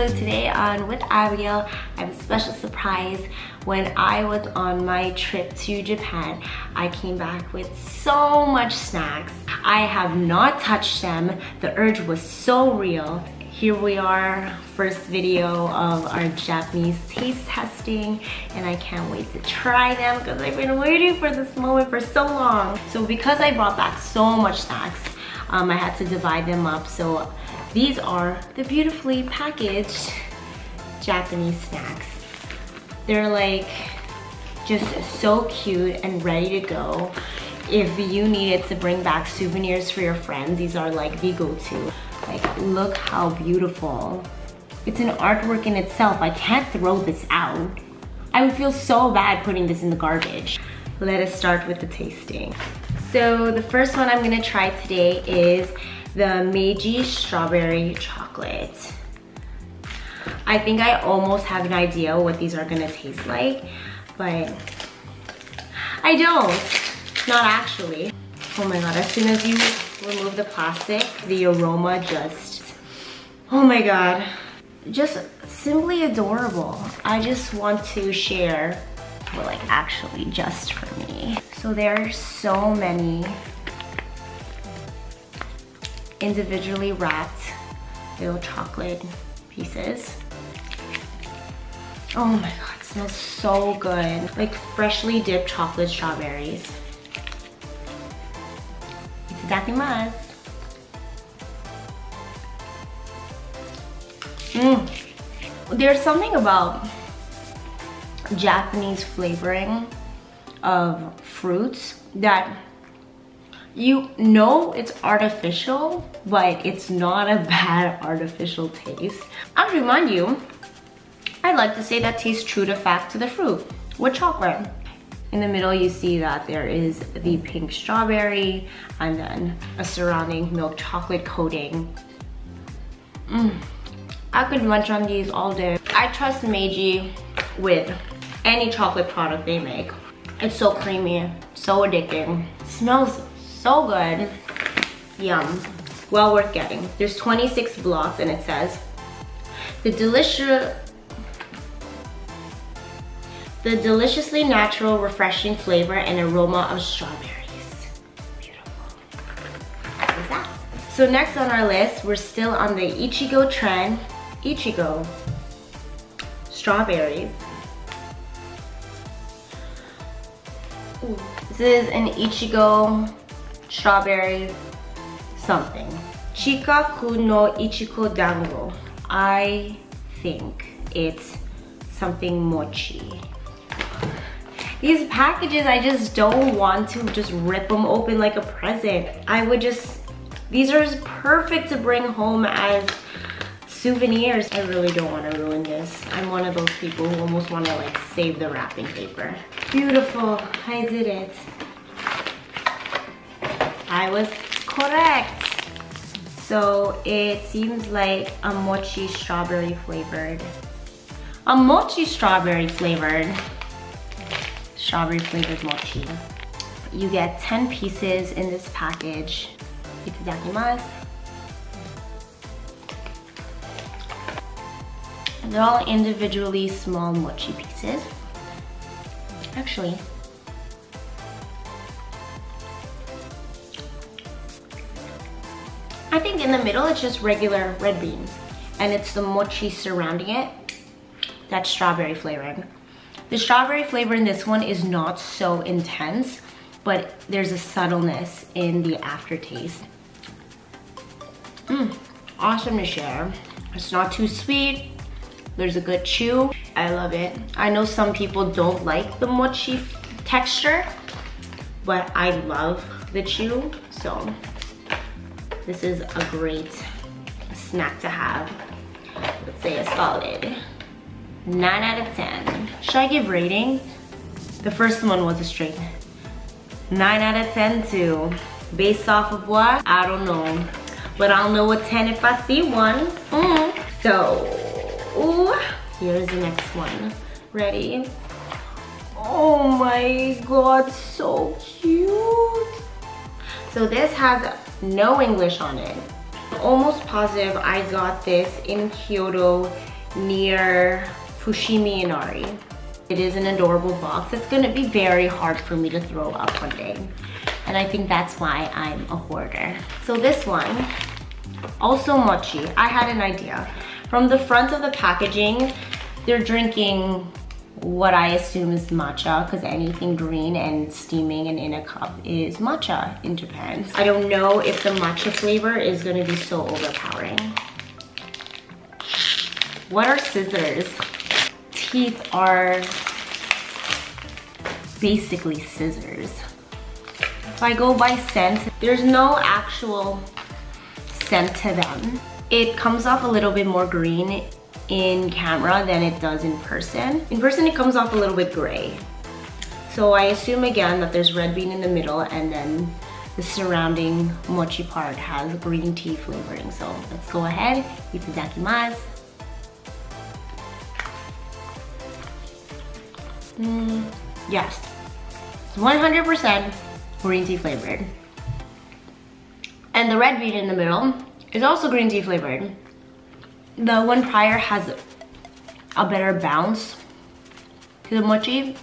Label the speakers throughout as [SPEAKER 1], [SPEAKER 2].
[SPEAKER 1] on With Abigail. I have a special surprise. When I was on my trip to Japan, I came back with so much snacks. I have not touched them. The urge was so real. Here we are, first video of our Japanese taste testing and I can't wait to try them because I've been waiting for this moment for so long. So because I brought back so much snacks, um, I had to divide them up. So these are the beautifully packaged Japanese snacks. They're like just so cute and ready to go. If you needed to bring back souvenirs for your friends, these are like the go-to. Like, look how beautiful. It's an artwork in itself. I can't throw this out. I would feel so bad putting this in the garbage. Let us start with the tasting. So the first one I'm gonna try today is the Meiji Strawberry Chocolate. I think I almost have an idea what these are gonna taste like, but I don't, not actually. Oh my god, as soon as you remove the plastic, the aroma just, oh my god. Just simply adorable. I just want to share, well like actually just for me. So there are so many individually wrapped little chocolate pieces. Oh my god, smells so good. Like freshly dipped chocolate strawberries. Itadakimasu. Mmm. There's something about Japanese flavoring of fruits that you know it's artificial, but it's not a bad artificial taste. I'll remind you, I'd like to say that tastes true to fact to the fruit with chocolate. In the middle, you see that there is the pink strawberry and then a surrounding milk chocolate coating. Mm. I could munch on these all day. I trust Meiji with any chocolate product they make. It's so creamy, so addicting. Smells so good. Yum. Well worth getting. There's 26 blocks and it says, the delicious the deliciously natural, refreshing flavor and aroma of strawberries. Beautiful. that? So next on our list, we're still on the Ichigo trend. Ichigo. Strawberries. Ooh. This is an Ichigo strawberry something. Chikaku no Ichigo Dango. I think it's something mochi. These packages, I just don't want to just rip them open like a present. I would just, these are perfect to bring home as souvenirs. I really don't want to ruin this. I'm one of those people who almost want to like save the wrapping paper. Beautiful, I did it. I was correct. So it seems like a mochi strawberry flavored. A mochi strawberry flavored. Strawberry flavored mochi. You get 10 pieces in this package. They're all individually small mochi pieces. Actually, I think in the middle it's just regular red beans and it's the mochi surrounding it that's strawberry flavoring. The strawberry flavor in this one is not so intense, but there's a subtleness in the aftertaste. Mmm, awesome to share. It's not too sweet. There's a good chew. I love it. I know some people don't like the mochi texture, but I love the chew, so this is a great snack to have. Let's say a solid 9 out of 10. Should I give rating? The first one was a straight 9 out of 10 too. Based off of what? I don't know. But I'll know a 10 if I see one. Mm. So, ooh, here's the next one. Ready? Oh my god, so cute. So this has no English on it. Almost positive I got this in Kyoto near Fushimi Inari. It is an adorable box. It's gonna be very hard for me to throw up one day. And I think that's why I'm a hoarder. So this one, also mochi. I had an idea. From the front of the packaging, they're drinking what I assume is matcha because anything green and steaming and in a cup is matcha in Japan. I don't know if the matcha flavor is gonna be so overpowering. What are scissors? Teeth are basically scissors. If I go by scent, there's no actual scent to them. It comes off a little bit more green in camera than it does in person. In person, it comes off a little bit gray. So I assume again that there's red bean in the middle and then the surrounding mochi part has green tea flavoring. So let's go ahead, itadakimasu. Mm, yes, 100% green tea flavored. And the red bean in the middle is also green tea flavored. The one prior has a better bounce to the mochi.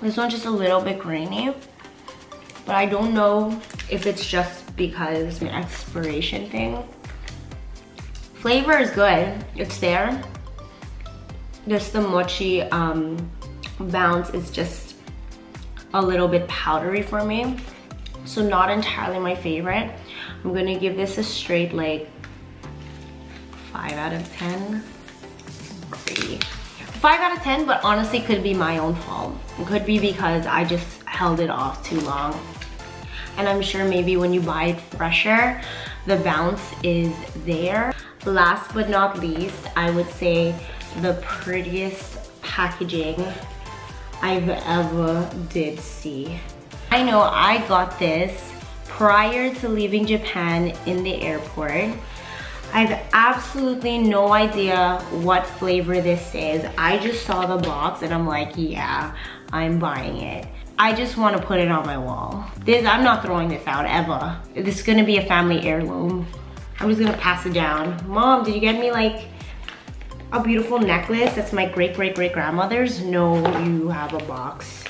[SPEAKER 1] This one's just a little bit grainy. But I don't know if it's just because the expiration thing. Flavor is good, it's there. Just the mochi um, bounce is just a little bit powdery for me. So not entirely my favorite. I'm gonna give this a straight like five out of 10. Five out of 10, but honestly could be my own fault. It could be because I just held it off too long. And I'm sure maybe when you buy it fresher, the bounce is there. Last but not least, I would say the prettiest packaging I've ever did see. I know I got this prior to leaving Japan in the airport. I have absolutely no idea what flavor this is. I just saw the box and I'm like, yeah, I'm buying it. I just want to put it on my wall. This, I'm not throwing this out ever. This is gonna be a family heirloom. I'm just gonna pass it down. Mom, did you get me like a beautiful necklace that's my great great great grandmother's? No, you have a box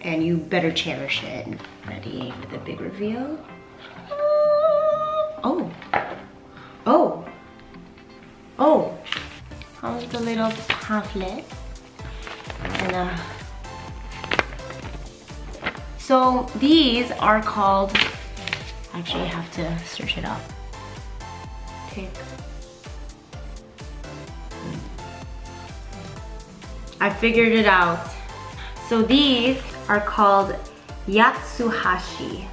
[SPEAKER 1] and you better cherish it. Ready for the big reveal? How's the little pamphlet? And uh, so these are called, actually I have to search it up. Tick. I figured it out. So these are called Yatsuhashi.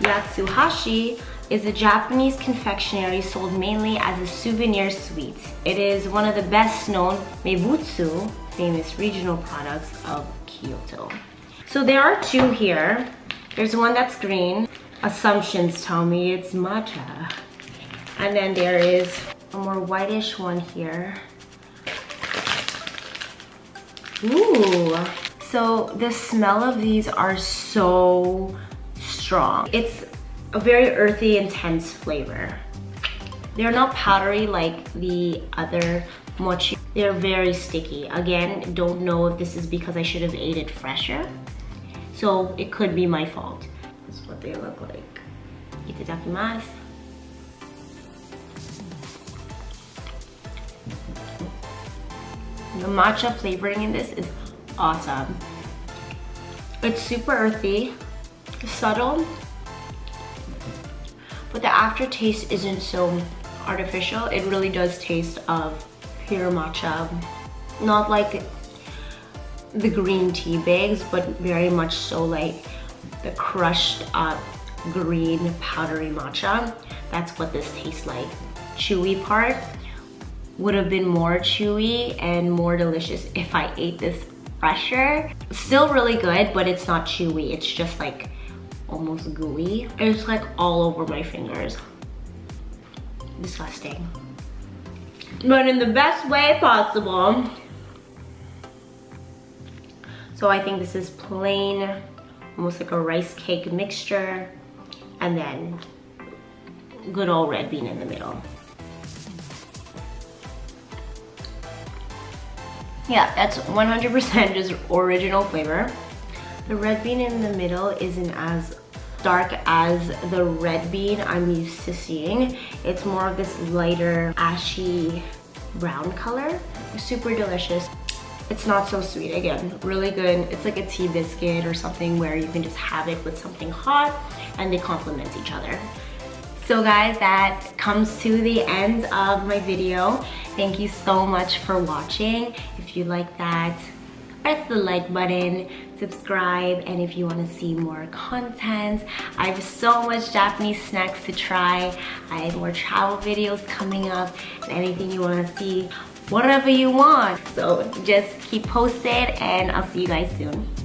[SPEAKER 1] Yatsuhashi is a Japanese confectionery sold mainly as a souvenir sweet. It is one of the best known meibutsu, famous regional products of Kyoto. So there are two here. There's one that's green. Assumptions tell me it's matcha. And then there is a more whitish one here. Ooh. So the smell of these are so strong. It's a very earthy, intense flavor. They're not powdery like the other mochi. They're very sticky. Again, don't know if this is because I should have ate it fresher. So it could be my fault. This is what they look like. Itadakimasu. The matcha flavoring in this is awesome. It's super earthy, subtle, aftertaste isn't so artificial. It really does taste of pure matcha. Not like the green tea bags, but very much so like the crushed up green powdery matcha. That's what this tastes like. Chewy part would have been more chewy and more delicious if I ate this fresher. Still really good, but it's not chewy. It's just like almost gooey. It's like all over my fingers. Disgusting. But in the best way possible. So I think this is plain, almost like a rice cake mixture, and then good old red bean in the middle. Yeah, that's 100% just original flavor. The red bean in the middle isn't as dark as the red bean I'm used to seeing. It's more of this lighter ashy brown color. Super delicious. It's not so sweet, again, really good. It's like a tea biscuit or something where you can just have it with something hot and they complement each other. So guys, that comes to the end of my video. Thank you so much for watching. If you like that, press the like button, subscribe, and if you want to see more content, I have so much Japanese snacks to try. I have more travel videos coming up, and anything you want to see, whatever you want. So just keep posted, and I'll see you guys soon.